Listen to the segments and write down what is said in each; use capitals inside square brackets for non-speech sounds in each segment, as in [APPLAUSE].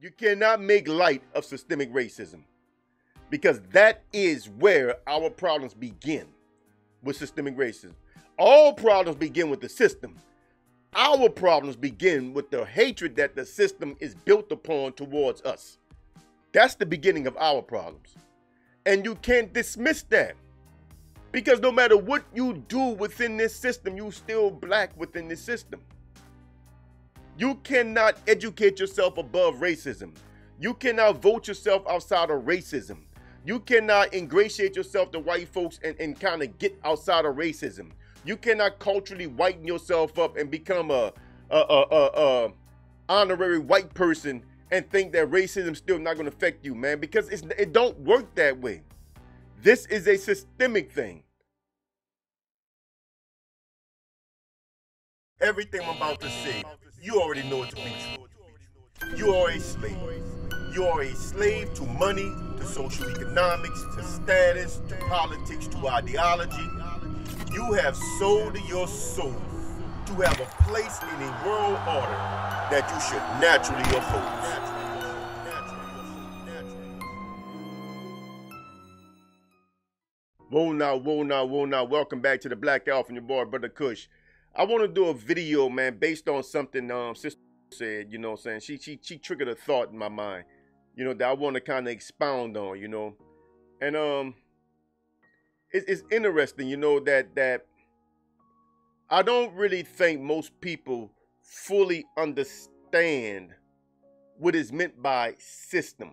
You cannot make light of systemic racism because that is where our problems begin with systemic racism. All problems begin with the system. Our problems begin with the hatred that the system is built upon towards us. That's the beginning of our problems. And you can't dismiss that. Because no matter what you do within this system, you still black within this system. You cannot educate yourself above racism. You cannot vote yourself outside of racism. You cannot ingratiate yourself to white folks and, and kind of get outside of racism. You cannot culturally whiten yourself up and become a, a, a, a, a honorary white person and think that racism still not going to affect you, man, because it don't work that way. This is a systemic thing. Everything I'm about to say, you already know it to be true. You are a slave. You are a slave to money, to social economics, to status, to politics, to ideology. You have sold your soul to have a place in a world order that you should naturally oppose. Whoa now, whoa now, whoa now. Welcome back to the Black Alpha and your boy, Brother Kush. I want to do a video, man, based on something um sister said, you know what I'm saying? She she she triggered a thought in my mind, you know, that I want to kind of expound on, you know. And um it, it's interesting, you know, that that I don't really think most people fully understand what is meant by system.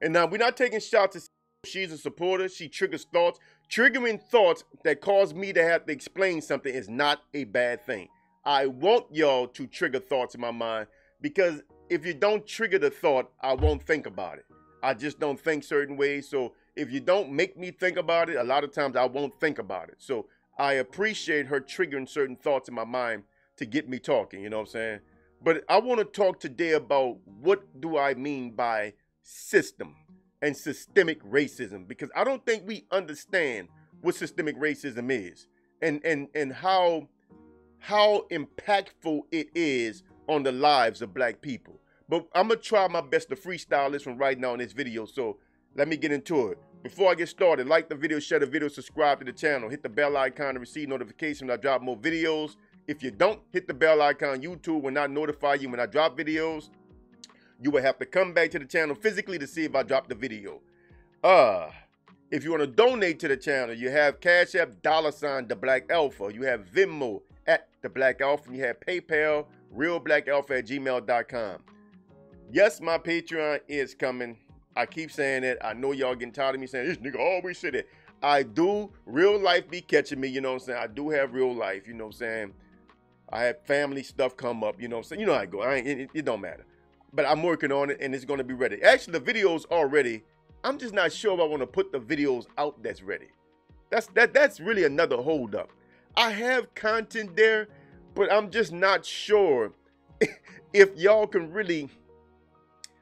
And now we're not taking shots at She's a supporter. She triggers thoughts. Triggering thoughts that cause me to have to explain something is not a bad thing. I want y'all to trigger thoughts in my mind because if you don't trigger the thought, I won't think about it. I just don't think certain ways. So if you don't make me think about it, a lot of times I won't think about it. So I appreciate her triggering certain thoughts in my mind to get me talking, you know what I'm saying? But I want to talk today about what do I mean by system and systemic racism because I don't think we understand what systemic racism is and and and how how impactful it is on the lives of black people. But I'm gonna try my best to freestyle this one right now in this video. So let me get into it. Before I get started, like the video, share the video, subscribe to the channel, hit the bell icon to receive notifications when I drop more videos. If you don't hit the bell icon, YouTube will not notify you when I drop videos you will have to come back to the channel physically to see if I drop the video. Uh, if you want to donate to the channel, you have Cash App, dollar sign, the Black Alpha. You have Venmo at the Black Alpha. And you have PayPal, realblackalpha at gmail.com. Yes, my Patreon is coming. I keep saying it. I know y'all getting tired of me saying this nigga always say it. I do real life be catching me, you know what I'm saying? I do have real life, you know what I'm saying? I have family stuff come up, you know what I'm saying? You know how I go. I it, it don't matter but I'm working on it and it's going to be ready. Actually, the video's already. I'm just not sure if I want to put the videos out that's ready. That's that that's really another holdup. I have content there, but I'm just not sure [LAUGHS] if y'all can really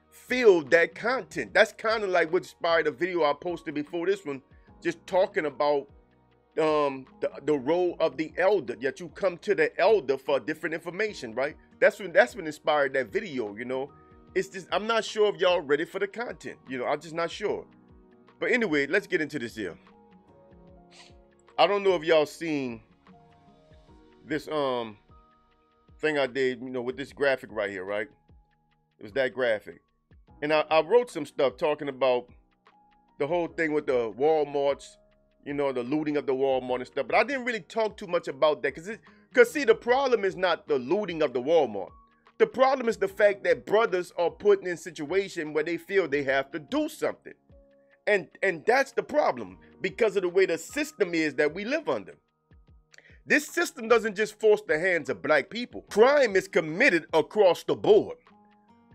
feel that content. That's kind of like what inspired the video I posted before this one, just talking about um the, the role of the elder that you come to the elder for different information right that's when that's when inspired that video you know? It's just i'm not sure if y'all ready for the content you know? I'm just not sure. But anyway let's get into this here. I don't know if y'all seen this um thing i did you know with this graphic right here right? It was that graphic. And i, I wrote some stuff talking about the whole thing with the walmarts you know, the looting of the Walmart and stuff. But I didn't really talk too much about that because because see, the problem is not the looting of the Walmart. The problem is the fact that brothers are put in a situation where they feel they have to do something. And and that's the problem because of the way the system is that we live under. This system doesn't just force the hands of black people. Crime is committed across the board.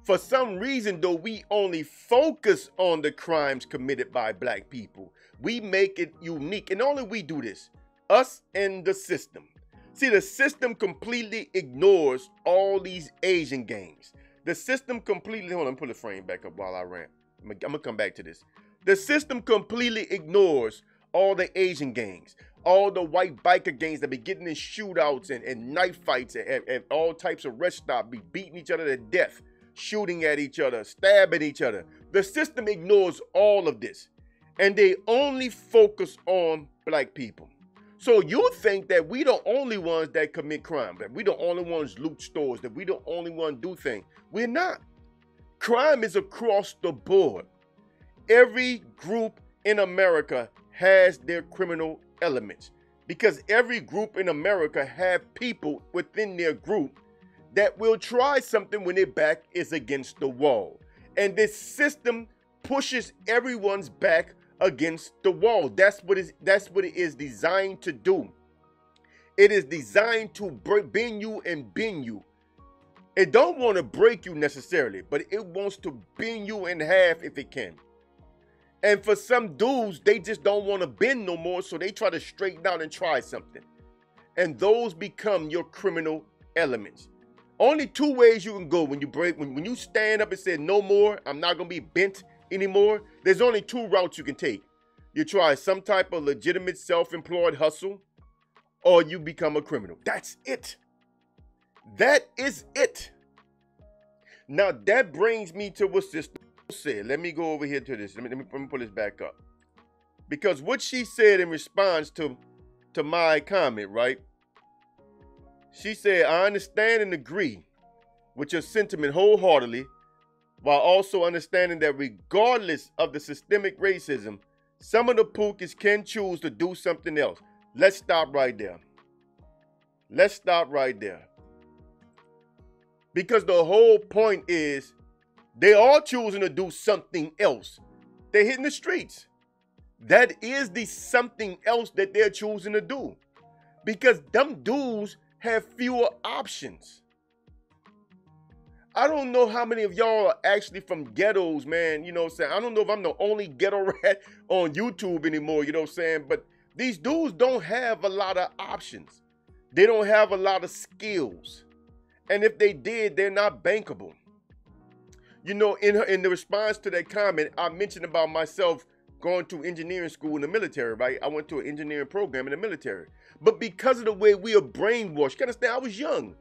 For some reason, though, we only focus on the crimes committed by black people. We make it unique, and only we do this, us and the system. See, the system completely ignores all these Asian gangs. The system completely, hold on, put the frame back up while I rant. I'm gonna, come back to this. The system completely ignores all the Asian gangs, all the white biker gangs that be getting in shootouts and, and knife fights and, and, all types of rest stops, be beating each other to death shooting at each other, stabbing each other. The system ignores all of this and they only focus on black people. So you think that we the only ones that commit crime, that we the only ones loot stores, that we the only one do things. We're not. Crime is across the board. Every group in America has their criminal elements because every group in America have people within their group that will try something when their back is against the wall. And this system pushes everyone's back against the wall. That's what is that's what it is designed to do. It is designed to bend you and bend you. It don't want to break you necessarily, but it wants to bend you in half if it can. And for some dudes, they just don't want to bend no more, so they try to straighten out and try something. And those become your criminal elements. Only two ways you can go when you break when, when you stand up and say no more, I'm not gonna be bent anymore, there's only two routes you can take. You try some type of legitimate self employed hustle, or you become a criminal. That's it. That is it. Now, that brings me to what Sister said. Let me go over here to this. Let me, let me, let me pull this back up. Because what she said in response to, to my comment, right? She said, I understand and agree with your sentiment wholeheartedly while also understanding that regardless of the systemic racism, some of the Pookies can choose to do something else. Let's stop right there. Let's stop right there. Because the whole point is they are choosing to do something else. They're hitting the streets. That is the something else that they're choosing to do. Because them dudes have fewer options. I don't know how many of y'all are actually from ghettos, man. You know what I'm saying? I don't know if I'm the only ghetto [LAUGHS] rat on YouTube anymore, you know what I'm saying? But these dudes don't have a lot of options. They don't have a lot of skills. And if they did, they're not bankable. You know, in her, in the response to that comment, I mentioned about myself going to engineering school in the military, right? I went to an engineering program in the military. But because of the way we are brainwashed, you understand, I was young.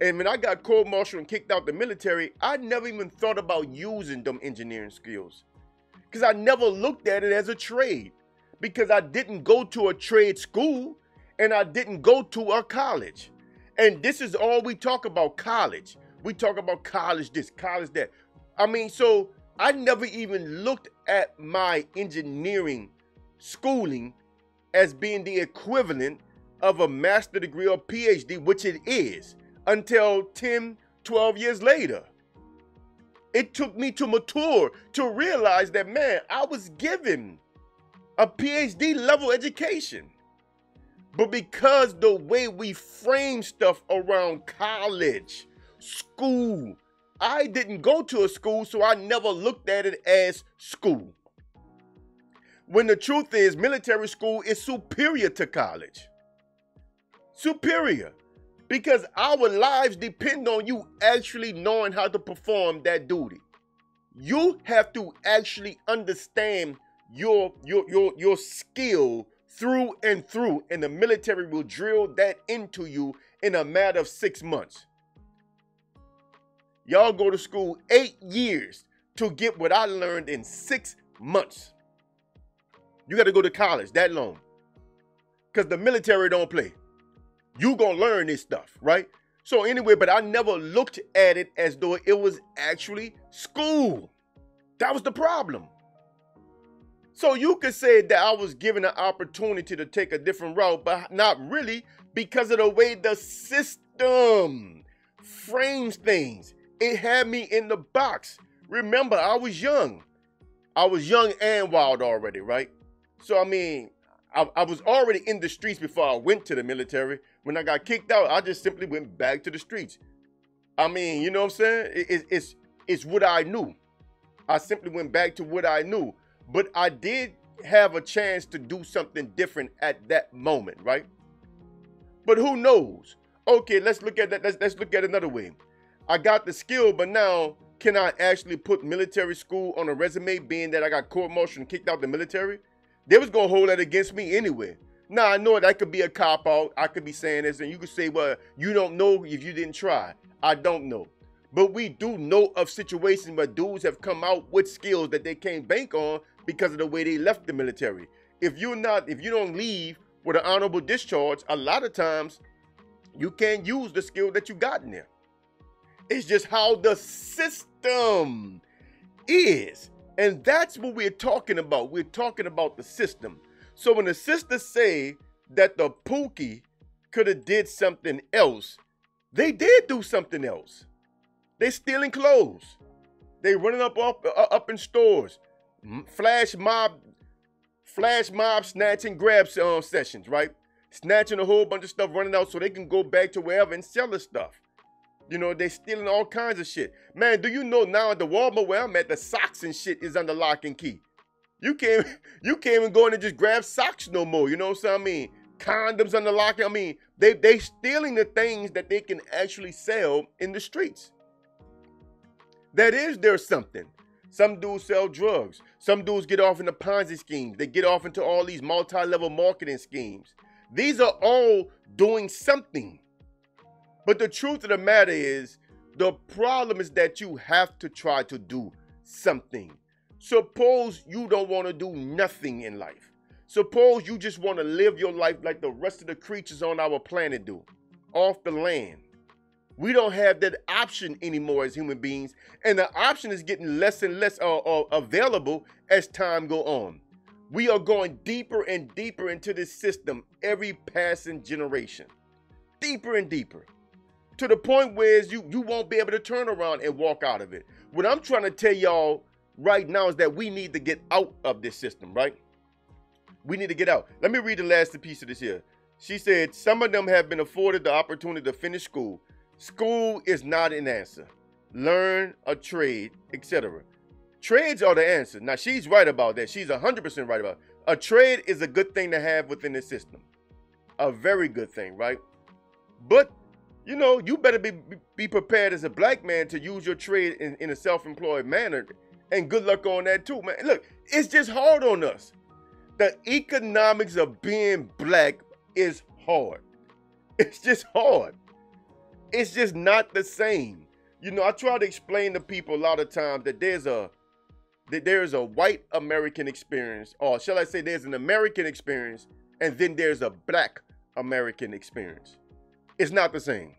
And when I got court martialed and kicked out the military, I never even thought about using them engineering skills. Because I never looked at it as a trade. Because I didn't go to a trade school and I didn't go to a college. And this is all we talk about college. We talk about college this, college that. I mean, so I never even looked at my engineering schooling as being the equivalent of a master degree or PhD, which it is until 10, 12 years later. It took me to mature to realize that, man, I was given a PhD level education. But because the way we frame stuff around college, school, I didn't go to a school, so I never looked at it as school. When the truth is, military school is superior to college. Superior because our lives depend on you actually knowing how to perform that duty. You have to actually understand your your your your skill through and through and the military will drill that into you in a matter of 6 months. Y'all go to school 8 years to get what I learned in 6 months. You got to go to college that long. Cuz the military don't play you gonna learn this stuff, right? So anyway, but I never looked at it as though it was actually school. That was the problem. So you could say that I was given an opportunity to take a different route, but not really because of the way the system frames things. It had me in the box. Remember, I was young. I was young and wild already, right? So I mean, I, I, was already in the streets before I went to the military. When I got kicked out, I just simply went back to the streets. I mean, you know what I'm saying? It, it, it's it's what I knew. I simply went back to what I knew. But I did have a chance to do something different at that moment, right? But who knows? Okay, let's look at that. Let's, let's look at another way. I got the skill, but now can I actually put military school on a resume, being that I got court martialed and kicked out the military? They was gonna hold that against me anyway. Now I know that could be a cop out. I could be saying this, and you could say, "Well, you don't know if you didn't try." I don't know, But we do know of situations where dudes have come out with skills that they can't bank on because of the way they left the military. If you're not, if you don't leave with an honorable discharge, a lot of times you can't use the skill that you got in there. It's just how the system is. And that's what we're talking about. We're talking about the system. So when the sisters say that the Pookie could have did something else, they did do something else. They stealing clothes. They running up up, uh, up in stores. Flash mob, flash mob snatching grab um, sessions, right? Snatching a whole bunch of stuff, running out so they can go back to wherever and sell the stuff. You know, they stealing all kinds of shit. Man, do you know now at the Walmart where I'm at, the socks and shit is under lock and key. You can't [LAUGHS] you can't even go in and just grab socks no more. You know what I'm saying? I mean, condoms under lock. I mean, they they stealing the things that they can actually sell in the streets. That is there something. Some dudes sell drugs. Some dudes get off into Ponzi schemes. They get off into all these multi-level marketing schemes. These are all doing something. But the truth of the matter is, the problem is that you have to try to do something. Suppose you don't want to do nothing in life. Suppose you just want to live your life like the rest of the creatures on our planet do, off the land. We don't have that option anymore as human beings, and the option is getting less and less uh, uh, available as time go on. We are going deeper and deeper into this system every passing generation, deeper and deeper, to the point where you you won't be able to turn around and walk out of it. What I'm trying to tell y'all right now is that we need to get out of this system, right? We need to get out. Let me read the last piece of this here. She said some of them have been afforded the opportunity to finish school School is not an answer. Learn a trade, etc. Trades are the answer. Now she's right about that. She's 100% right about it. A trade is a good thing to have within the system. A very good thing, right? But you know, you better be be prepared as a black man to use your trade in, in a self-employed manner. And good luck on that too, man. Look, it's just hard on us. The economics of being black is hard. It's just hard it's just not the same. You know, I try to explain to people a lot of times that there's a that there's a white American experience, or shall I say there's an American experience, and then there's a black American experience. It's not the same.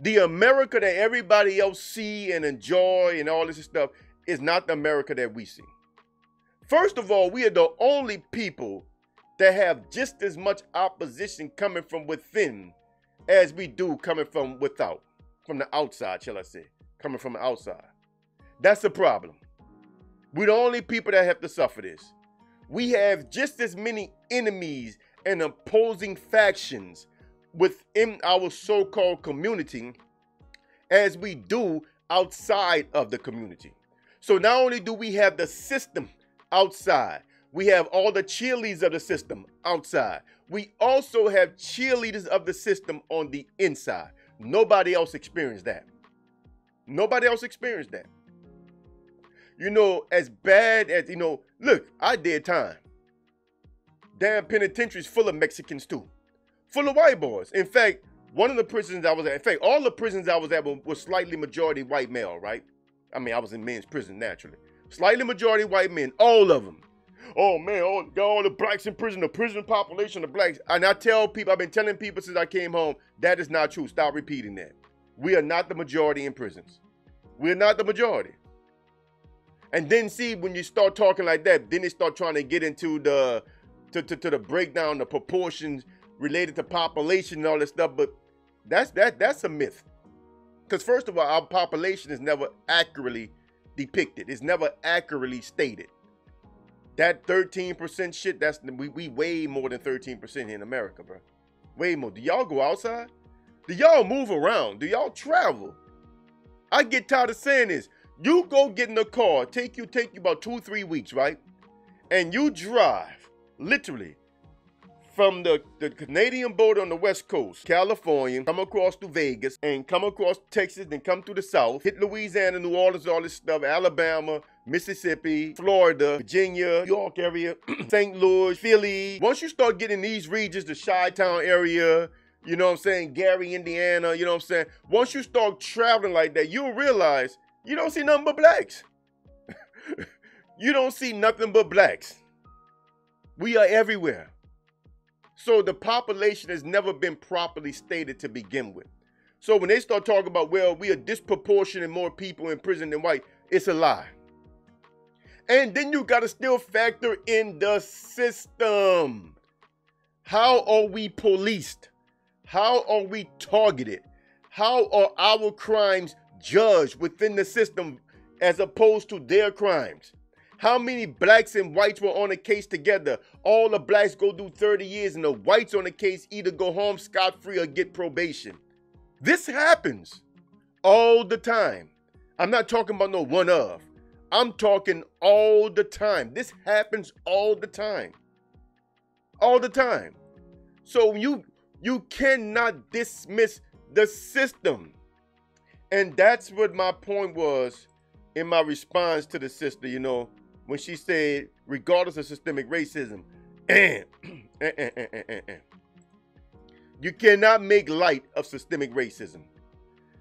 The America that everybody else see and enjoy and all this stuff is not the America that we see. First of all, we are the only people that have just as much opposition coming from within as we do coming from without, from the outside, shall I say, coming from the outside. That's the problem. We're the only people that have to suffer this. We have just as many enemies and opposing factions within our so called community as we do outside of the community. So not only do we have the system outside, we have all the cheerleaders of the system outside. We also have cheerleaders of the system on the inside. Nobody else experienced that. Nobody else experienced that. You know, as bad as, you know, look, I did time. Damn penitentiaries full of Mexicans too. Full of white boys. In fact, one of the prisons I was at, in fact, all the prisons I was at were slightly majority white male, right? I mean, I was in men's prison naturally. Slightly majority white men, all of them oh man, all, all the blacks in prison, the prison population of blacks. And I tell people, I've been telling people since I came home, that is not true. Stop repeating that. We are not the majority in prisons. We are not the majority. And then see when you start talking like that, then they start trying to get into the to, to, to the breakdown, the proportions related to population and all this stuff. But that's that that's a myth. Because first of all, our population is never accurately depicted. It's never accurately stated. That 13% shit, that's we, we way more than 13% here in America, bro. Way more. Do y'all go outside? Do y'all move around? Do y'all travel? I get tired of saying this. You go get in a car, take you, take you about two, three weeks, right? And you drive, literally, from the, the Canadian border on the west coast, California, come across to Vegas, and come across Texas, then come through the south, hit Louisiana, New Orleans, all this stuff, Alabama, Mississippi, Florida, Virginia, York area, [CLEARS THROAT] St. Louis, Philly. Once you start getting these regions, the Chi-Town area, you know what I'm saying, Gary, Indiana, you know what I'm saying? Once you start traveling like that, you'll realize you don't see nothing but blacks. [LAUGHS] you don't see nothing but blacks. We are everywhere. So the population has never been properly stated to begin with. So when they start talking about, well, we are disproportionate more people in prison than white, it's a lie. And then you got to still factor in the system. How are we policed? How are we targeted? How are our crimes judged within the system as opposed to their crimes? How many blacks and whites were on a case together? All the blacks go through 30 years, and the whites on the case either go home scot free or get probation. This happens all the time. I'm not talking about no one of. I'm talking all the time. This happens all the time. All the time. So you you cannot dismiss the system. And that's what my point was in my response to the sister, you know, when she said, regardless of systemic racism, and you cannot make light of systemic racism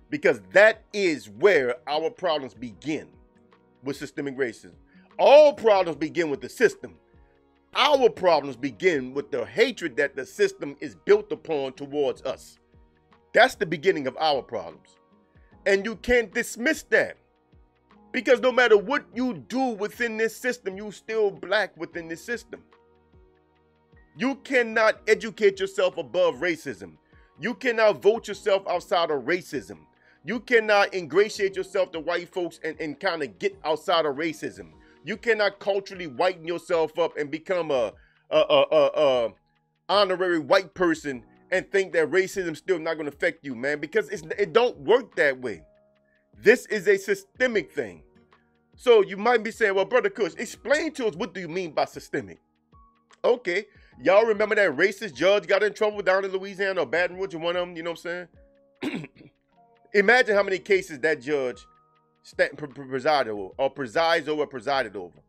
because that is where our problems begin with systemic racism. All problems begin with the system. Our problems begin with the hatred that the system is built upon towards us. That's the beginning of our problems. And you can't dismiss that. Because no matter what you do within this system, you still black within this system. You cannot educate yourself above racism. You cannot vote yourself outside of racism. You cannot ingratiate yourself to white folks and, and kind of get outside of racism. You cannot culturally whiten yourself up and become a, a, a, a, a honorary white person and think that racism still not going to affect you, man, because it's, it don't work that way. This is a systemic thing. So you might be saying, well, Brother Kush, explain to us what do you mean by systemic? Okay, y'all remember that racist judge got in trouble down in Louisiana or Baton Rouge one of them, you know what I'm saying? [CLEARS THROAT] Imagine how many cases that judge presided over or presides over presided over.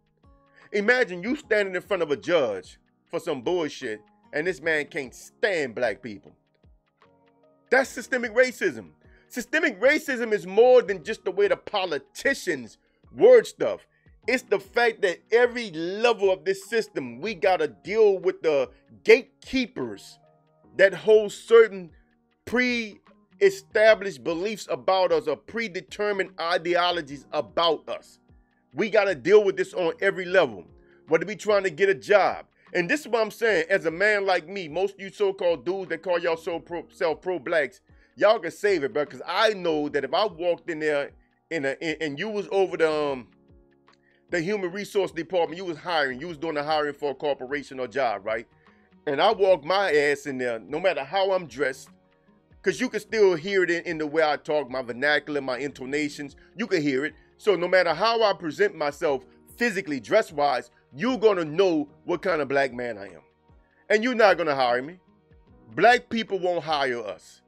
Imagine you standing in front of a judge for some bullshit and this man can't stand black people. That's systemic racism. Systemic racism is more than just the way the politicians word stuff. It's the fact that every level of this system, we got to deal with the gatekeepers that hold certain pre established beliefs about us or predetermined ideologies about us. We got to deal with this on every level. Whether we trying to get a job, and this is what I'm saying. As a man like me, most of you so-called dudes that call y'all so pro, self pro blacks, y'all can save it, bro. Because I know that if I walked in there in a in, and you was over the um the human resource department, you was hiring, you was doing the hiring for a corporation or job, right? And I walk my ass in there, no matter how I'm dressed, because you can still hear it in, in the way I talk, my vernacular, my intonations. You can hear it. So no matter how I present myself physically, dress wise, you're gonna know what kind of black man I am. And you're not gonna hire me. Black people won't hire us.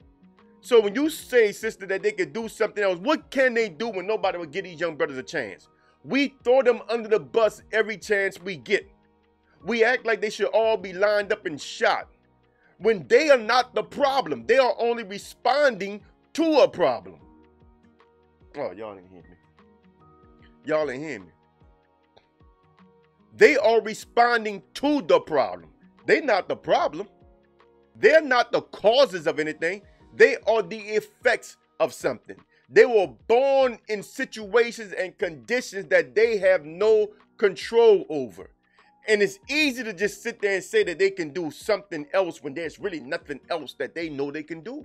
So when you say, sister, that they could do something else, what can they do when nobody will give these young brothers a chance? We throw them under the bus every chance we get. We act like they should all be lined up and shot. When they are not the problem, they are only responding to a problem. Oh, y'all ain't hear me. Y'all ain't hear me. They are responding to the problem. They're not the problem. They're not the causes of anything. They are the effects of something. They were born in situations and conditions that they have no control over. And it's easy to just sit there and say that they can do something else when there's really nothing else that they know they can do.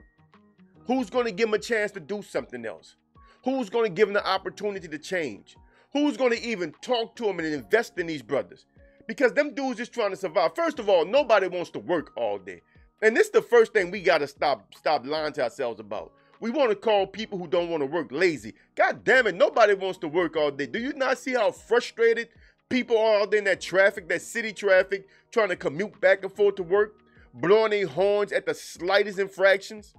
Who's going to give them a chance to do something else? Who's going to give them the opportunity to change? Who's going to even talk to them and invest in these brothers? Because them dudes just trying to survive. First of all, nobody wants to work all day. And this is the first thing we got to stop stop lying to ourselves about. We want to call people who don't want to work lazy. God damn it, nobody wants to work all day. Do you not see how frustrated people are out there in that traffic, that city traffic, trying to commute back and forth to work, blowing their horns at the slightest infractions?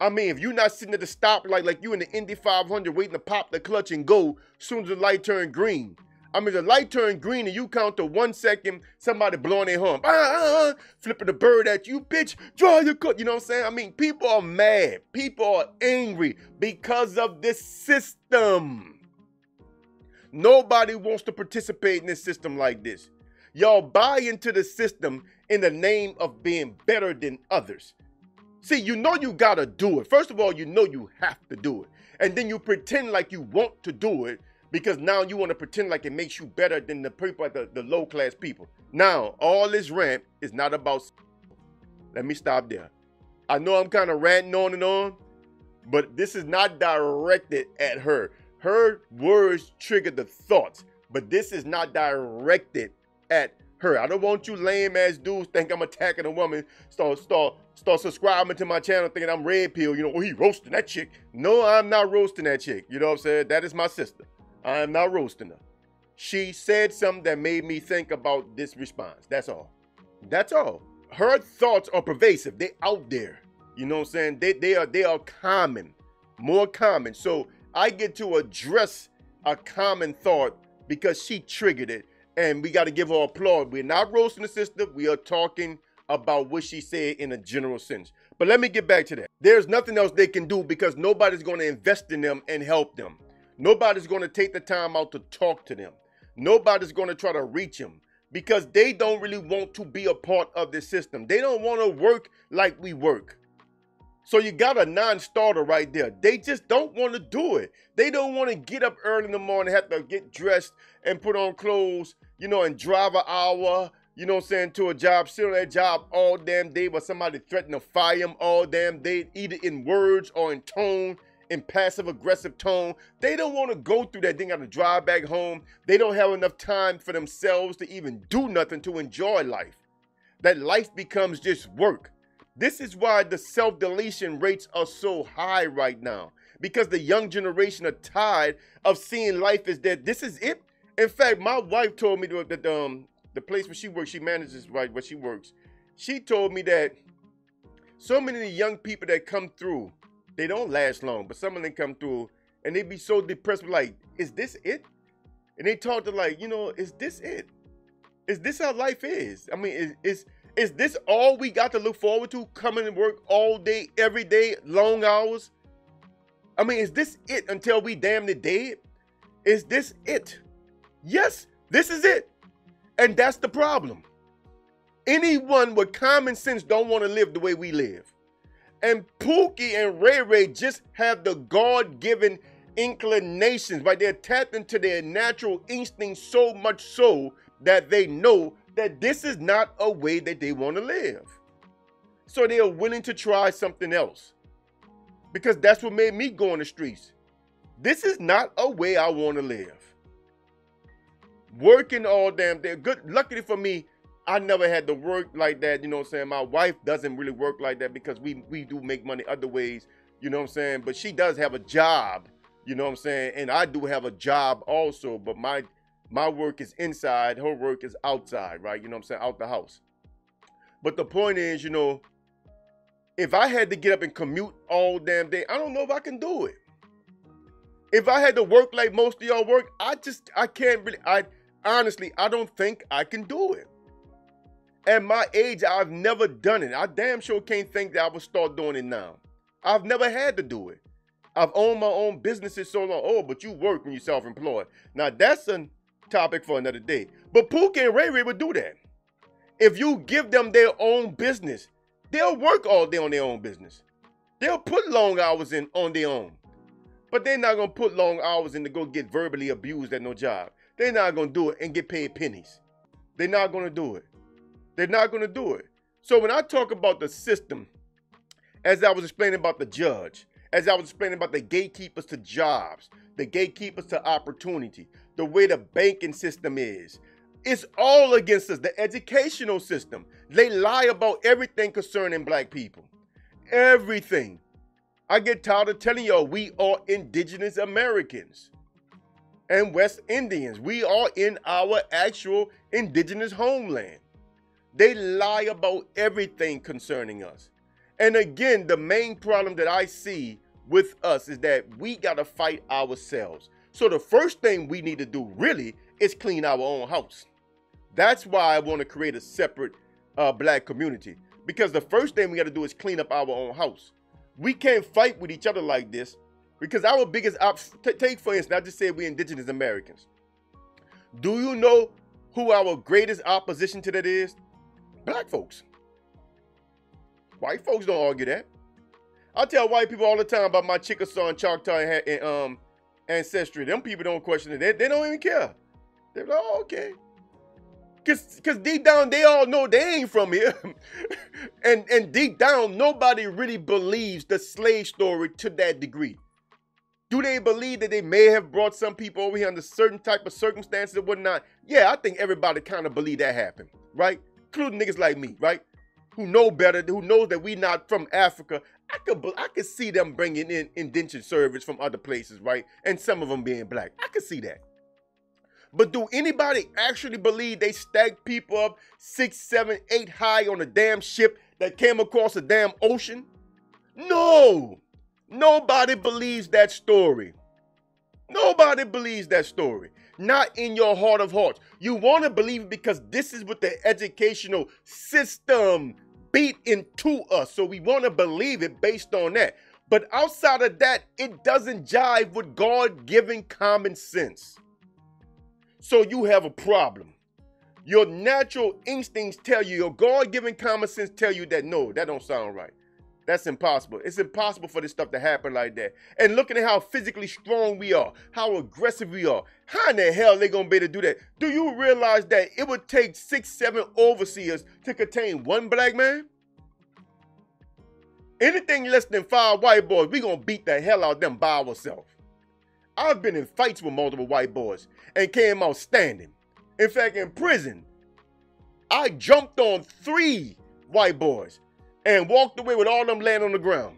I mean, if you're not sitting at the stoplight like you in the Indy 500 waiting to pop the clutch and go soon as the light turn green, I mean, the light turned green and you count to one second, somebody blowing their horn, ah, ah, ah, flipping the bird at you, bitch, draw your cut. You know what I'm saying? I mean, people are mad. People are angry because of this system. Nobody wants to participate in this system like this. Y'all buy into the system in the name of being better than others. See, you know you gotta do it. First of all, you know you have to do it. And then you pretend like you want to do it because now you want to pretend like it makes you better than the people, the, the low class people. Now, all this rant is not about. Let me stop there. I know I'm kind of ranting on and on, but this is not directed at her. Her words trigger the thoughts, but this is not directed at her. I don't want you lame ass dudes think I'm attacking a woman. Start start start subscribing to my channel thinking I'm red pill. You know, oh he roasting that chick. No, I'm not roasting that chick. You know what I'm saying? That is my sister. I am not roasting her. She said something that made me think about this response. That's all. That's all. Her thoughts are pervasive. They out there. You know what I'm saying? They they are they are common, more common. So I get to address a common thought because she triggered it, and we got to give her applause. We're not roasting the sister. We are talking about what she said in a general sense. But let me get back to that. There's nothing else they can do because nobody's going to invest in them and help them. Nobody's going to take the time out to talk to them. Nobody's going to try to reach them because they don't really want to be a part of the system. They don't want to work like we work. So you got a non-starter right there. They just don't want to do it. They don't want to get up early in the morning, have to get dressed and put on clothes, you know, and drive an hour, you know I'm saying, to a job, sit on that job all damn day, but somebody threaten to fire them all damn day, either in words or in tone, in passive aggressive tone. They don't want to go through that. They got to drive back home. They don't have enough time for themselves to even do nothing to enjoy life. That life becomes just work. This is why the self deletion rates are so high right now because the young generation are tired of seeing life as that this is it. In fact, my wife told me that um, the place where she works, she manages right where she works. She told me that so many young people that come through, they don't last long, but some of them come through and they be so depressed, like, is this it? And they talk to like, you know, is this it? Is this how life is? I mean, is, is is this all we got to look forward to? Coming to work all day, every day, long hours? I mean, is this it until we damn the dead? Is this it? Yes, this is it. And that's the problem. Anyone with common sense don't want to live the way we live. And Pookie and Ray Ray just have the God-given inclinations, right? They're tapped into their natural instincts so much so that they know that this is not a way that they want to live. So they are willing to try something else. Because that's what made me go on the streets. This is not a way I want to live. Working all damn day. Good luckily for me, I never had to work like that. You know what I'm saying? My wife doesn't really work like that because we we do make money other ways. You know what I'm saying? But she does have a job. You know what I'm saying? And I do have a job also. But my my work is inside, her work is outside, right? You know what I'm saying? Out the house. But the point is, you know, if I had to get up and commute all damn day, I don't know if I can do it. If I had to work like most of y'all work, I just I can't really I honestly I don't think I can do it. At my age, I've never done it. I damn sure can't think that I would start doing it now. I've never had to do it. I've owned my own businesses so long. Oh, but you work when you're self-employed. Now that's a topic for another day. But Pookie and Ray Ray would do that. If you give them their own business, they'll work all day on their own business. They'll put long hours in on their own. But they're not gonna put long hours in to go get verbally abused at no job. They're not gonna do it and get paid pennies. They're not gonna do it. They're not gonna do it. So when I talk about the system, as I was explaining about the judge, as I was explaining about the gatekeepers to jobs, the gatekeepers to opportunity, the way the banking system is. It's all against us. The educational system. They lie about everything concerning black people. Everything. I get tired of telling y'all we are indigenous Americans and West Indians. We are in our actual indigenous homeland. They lie about everything concerning us. And again, the main problem that I see with us is that we got to fight ourselves. So the first thing we need to do really is clean our own house. That's why I want to create a separate uh, black community because the first thing we got to do is clean up our own house. We can't fight with each other like this because our biggest t- take for instance, I just said we indigenous Americans. Do you know who our greatest opposition to that is? Black folks. White folks don't argue that. I tell white people all the time about my Chickasaw, Choctaw, and, and um, ancestry. Them people don't question it. They, they don't even care. They're like, oh, okay. Cause, Cause deep down they all know they ain't from here. [LAUGHS] and and deep down, nobody really believes the slave story to that degree. Do they believe that they may have brought some people over here under certain type of circumstances or whatnot? Yeah, I think everybody kind of believe that happened, right? Including niggas like me, right? Who know better, who knows that we not from Africa. I could I could see them bringing in indentured servants from other places, right? And some of them being black. I could see that. But do anybody actually believe they stacked people up six, seven, eight high on a damn ship that came across a damn ocean? No. Nobody believes that story. Nobody believes that story. Not in your heart of hearts. You want to believe it because this is what the educational system beat into us. So we want to believe it based on that. But outside of that, it doesn't jive with God given common sense. So you have a problem. Your natural instincts tell you, your God-given common sense tell you that no, that don't sound right. That's impossible. It's impossible for this stuff to happen like that. And looking at how physically strong we are, how aggressive we are, how in the hell they gonna be able to do that? Do you realize that it would take six, seven overseers to contain one black man? Anything less than five white boys, we gonna beat the hell out of them by ourselves. I've been in fights with multiple white boys and came out standing. In fact, in prison, I jumped on three white boys and walked away with all them laying on the ground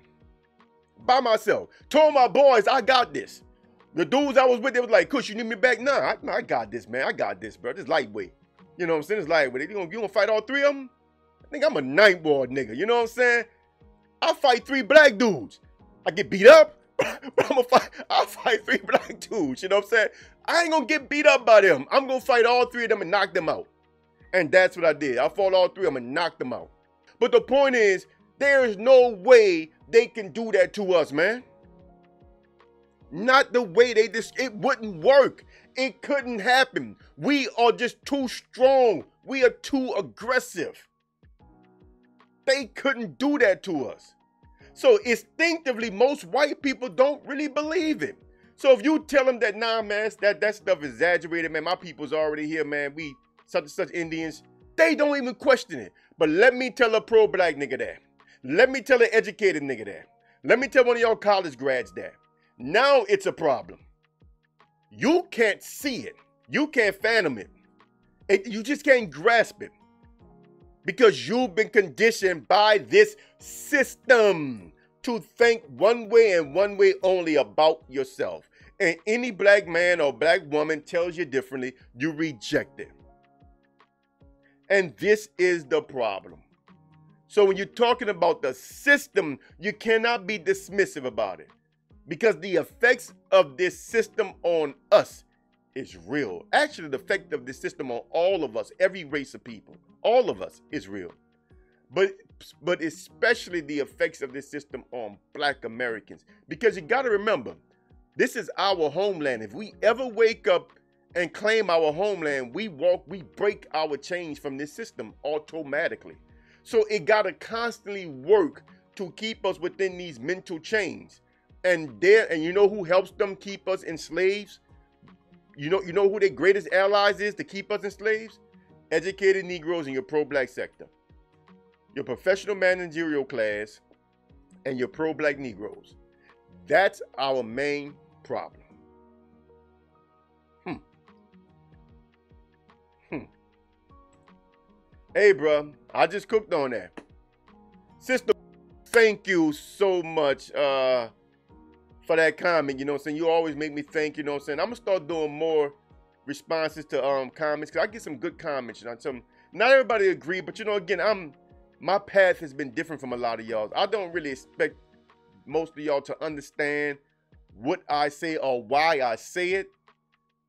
by myself. Told my boys, I got this. The dudes I was with, they was like, Kush, you need me back? Nah, I, I got this, man. I got this, bro. This lightweight. You know what I'm saying? It's lightweight. You gonna, you gonna fight all three of them? I think I'm a night ward nigga. You know what I'm saying? I fight three black dudes. I get beat up. [LAUGHS] but I'm gonna fight. I'll fight three [LAUGHS] black dudes. You know what I'm saying? I ain't gonna get beat up by them. I'm gonna fight all three of them and knock them out. And that's what I did. I fought all three of them and knocked them out. But the point is, there is no way they can do that to us, man. Not the way they just, it wouldn't work. It couldn't happen. We are just too strong. We are too aggressive. They couldn't do that to us. So instinctively, most white people don't really believe it. So if you tell them that, nah, man, that, that stuff is exaggerated, man, my people's already here, man, we such and such Indians, they don't even question it. But let me tell a pro-black nigga that. Let me tell an educated nigga that. Let me tell one of y'all college grads that. Now it's a problem. You can't see it. You can't fathom it. it you just can't grasp it because you've been conditioned by this system to think one way and one way only about yourself. And any black man or black woman tells you differently, you reject it. And this is the problem. So when you're talking about the system, you cannot be dismissive about it because the effects of this system on us is real. Actually, the effect of this system on all of us, every race of people, all of us is real. But but especially the effects of this system on black Americans. Because you gotta remember, this is our homeland. If we ever wake up and claim our homeland, we walk, we break our chains from this system automatically. So it gotta constantly work to keep us within these mental chains. And there, and you know who helps them keep us enslaved? You know, you know who their greatest allies is to keep us enslaved? Educated Negroes in your pro-black sector. Your professional managerial class and your pro-black Negroes. That's our main problem. Hey, bro, I just cooked on that. Sister, thank you so much. Uh, for that comment. You know what I'm saying? You always make me think, you know what I'm saying? I'm gonna start doing more responses to um comments because I get some good comments. You know, some not everybody agree, but you know, again, I'm my path has been different from a lot of y'all. I don't really expect most of y'all to understand what I say or why I say it.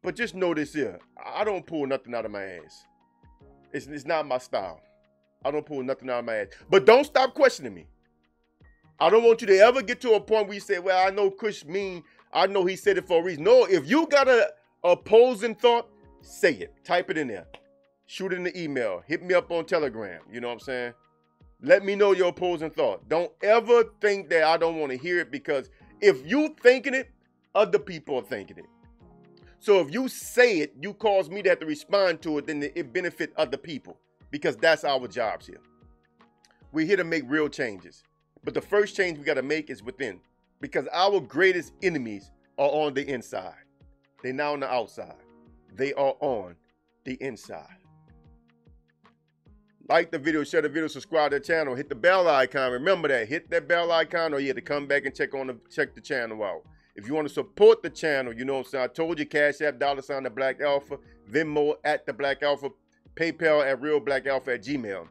But just know this here. I don't pull nothing out of my ass. It's, it's not my style. I don't pull nothing out of my ass. But don't stop questioning me. I don't want you to ever get to a point where you say, well, I know Kush mean, I know he said it for a reason. No, if you got a opposing thought, say it. Type it in there. Shoot it in the email. Hit me up on Telegram. You know what I'm saying? Let me know your opposing thought. Don't ever think that I don't want to hear it because if you thinking it, other people are thinking it. So if you say it, you cause me to have to respond to it, then it benefit other people because that's our jobs here. We're here to make real changes. But the first change we got to make is within because our greatest enemies are on the inside. They're not on the outside. They are on the inside. Like the video, share the video, subscribe to the channel, hit the bell icon. Remember that. Hit that bell icon or you have to come back and check on the check the channel out. If you want to support the channel, you know what I'm saying? I told you Cash App, dollar sign the Black Alpha, Venmo at the Black Alpha, PayPal at Real Black Alpha at Gmail.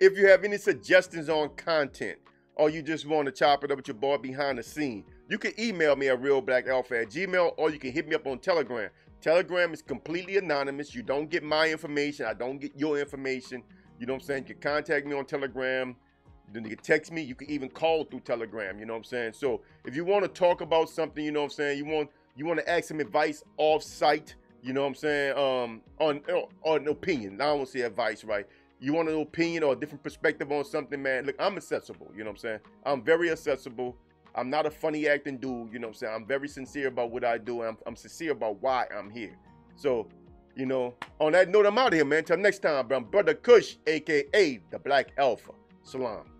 If you have any suggestions on content, or you just want to chop it up with your boy behind the scene, you can email me at realblackalpha at gmail, or you can hit me up on Telegram. Telegram is completely anonymous. You don't get my information. I don't get your information. You know what I'm saying? You can contact me on Telegram. Then you can text me. You can even call through Telegram. You know what I'm saying? So if you want to talk about something, you know what I'm saying, you want you want to ask some advice off site, you know what I'm saying, um, on on an opinion. I don't want to say advice, right? You want an opinion or a different perspective on something, man. Look, I'm accessible. You know what I'm saying? I'm very accessible. I'm not a funny acting dude. You know what I'm saying? I'm very sincere about what I do. I'm, I'm sincere about why I'm here. So you know, on that note, I'm out of here, man. Till next time, bro. I'm Brother Kush, aka the Black Alpha. Salam.